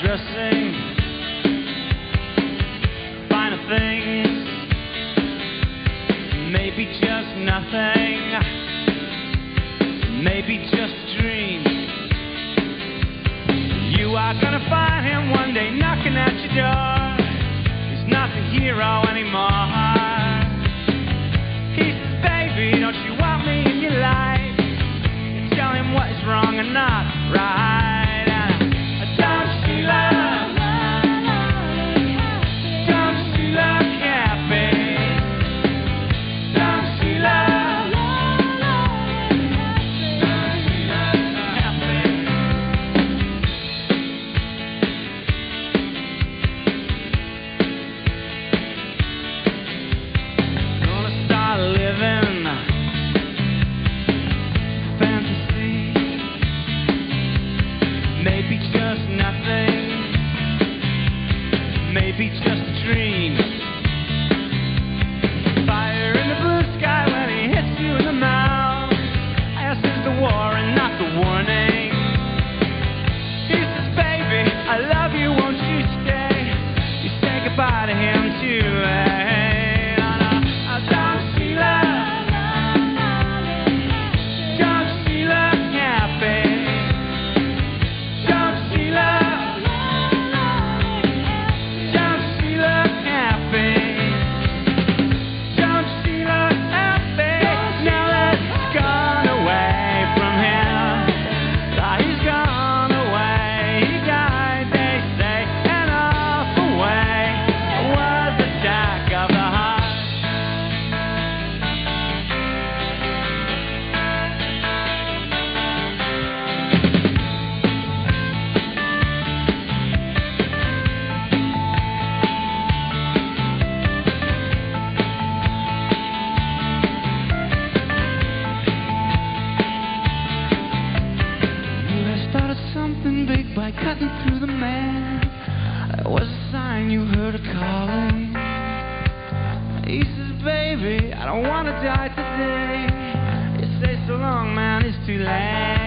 Dressing. Maybe just nothing, Are gonna find him one day knocking at your door. He's not the hero anymore. He says, baby, don't you want me in your life? You tell him what is wrong and not right. Maybe it's just nothing. Maybe it's just a dream. Calling. He says, baby, I don't want to die today. You say so long, man, it's too late.